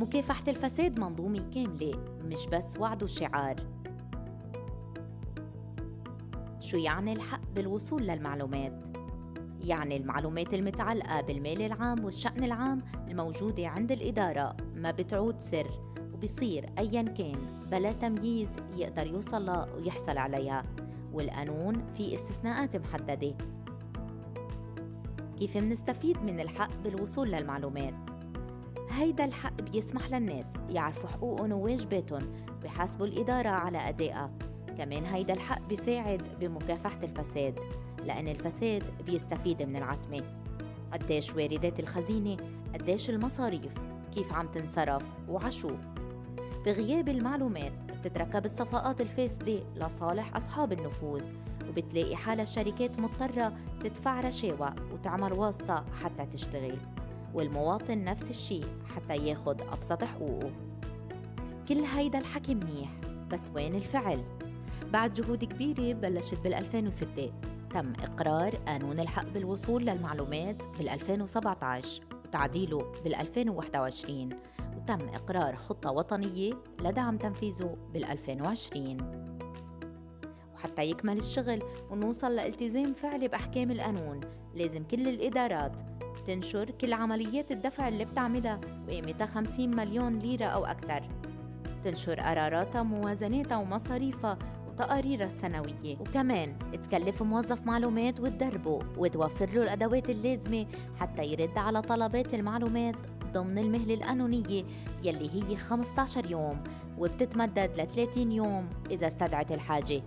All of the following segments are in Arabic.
مكافحة الفساد منظومة كاملة مش بس وعد وشعار شو يعني الحق بالوصول للمعلومات؟ يعني المعلومات المتعلقة بالمال العام والشأن العام الموجودة عند الإدارة ما بتعود سر وبصير أيا كان بلا تمييز يقدر يوصل ويحصل عليها والقانون في استثناءات محددة كيف منستفيد من الحق بالوصول للمعلومات؟ هيدا الحق بيسمح للناس يعرفوا حقوقهم وواجباتهم ويحاسبوا الإدارة على أدائها. كمان هيدا الحق بيساعد بمكافحة الفساد لأن الفساد بيستفيد من العتمة. قديش واردات الخزينة قديش المصاريف كيف عم تنصرف وعشو. بغياب المعلومات بتتركب الصفقات الفاسدة لصالح أصحاب النفوذ وبتلاقي حالة الشركات مضطرة تدفع رشاوى وتعمل واسطة حتى تشتغل. والمواطن نفس الشيء حتى ياخد أبسط حقوقه كل هيدا الحكي منيح بس وين الفعل؟ بعد جهود كبيرة بلشت بال 2006 تم إقرار قانون الحق بالوصول للمعلومات بال 2017 وتعديله بال 2021 وتم إقرار خطة وطنية لدعم تنفيذه بال 2020 وحتى يكمل الشغل ونوصل لالتزام فعلي بأحكام القانون لازم كل الإدارات تنشر كل عمليات الدفع اللي بتعملها وقيمتها 50 مليون ليرة أو أكثر تنشر قراراتها موازناتها ومصاريفها وتقاريرها السنوية. وكمان تكلف موظف معلومات وتدربه وتوفر له الأدوات اللازمة حتى يرد على طلبات المعلومات ضمن المهلة القانونية يلي هي 15 يوم وبتتمدد ل 30 يوم إذا استدعت الحاجة.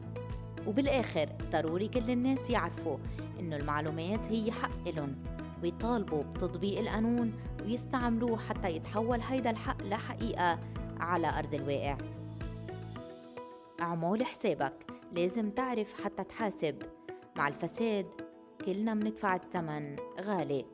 وبالآخر ضروري كل الناس يعرفوا إنه المعلومات هي حق إلن ويطالبوا بتطبيق القانون ويستعملوه حتى يتحول هيدا الحق لحقيقة على أرض الواقع. اعمل حسابك لازم تعرف حتى تحاسب. مع الفساد كلنا مندفع الثمن غالي.